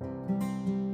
Música